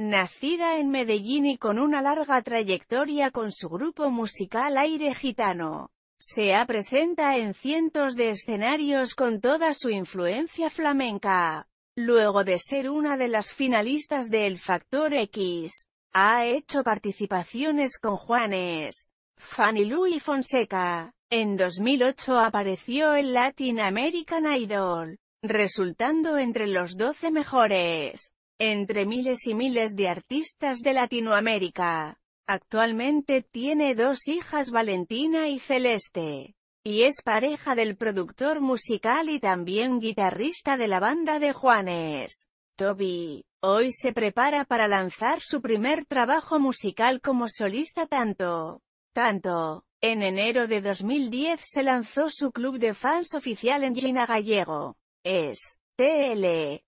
Nacida en Medellín y con una larga trayectoria con su grupo musical Aire Gitano, se presenta en cientos de escenarios con toda su influencia flamenca. Luego de ser una de las finalistas de El Factor X, ha hecho participaciones con Juanes, Fanny Lu y Fonseca. En 2008 apareció en Latin American Idol, resultando entre los 12 mejores, entre miles y miles de artistas de Latinoamérica. Actualmente tiene dos hijas Valentina y Celeste y es pareja del productor musical y también guitarrista de la banda de Juanes. Toby, hoy se prepara para lanzar su primer trabajo musical como solista tanto. Tanto. En enero de 2010 se lanzó su club de fans oficial en Gina Gallego. Es. TL.